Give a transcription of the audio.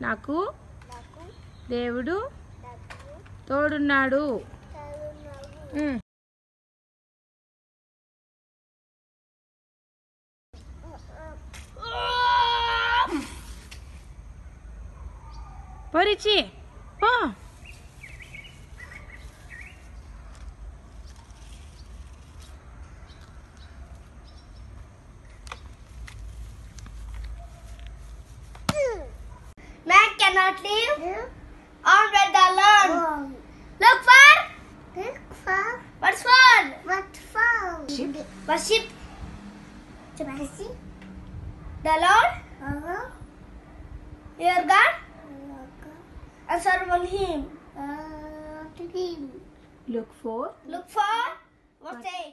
నాకు దేవుడు తోడున్నాడు. పరిచి ఓ cannot leave. yeah. on bread alone. Oh. Look for. Look for. What for? What for? Worship. Worship. Worship. The Lord. Uh-huh. Your God. Uh-huh. And serve Him. Uh, him. Look for. Look for. What's what?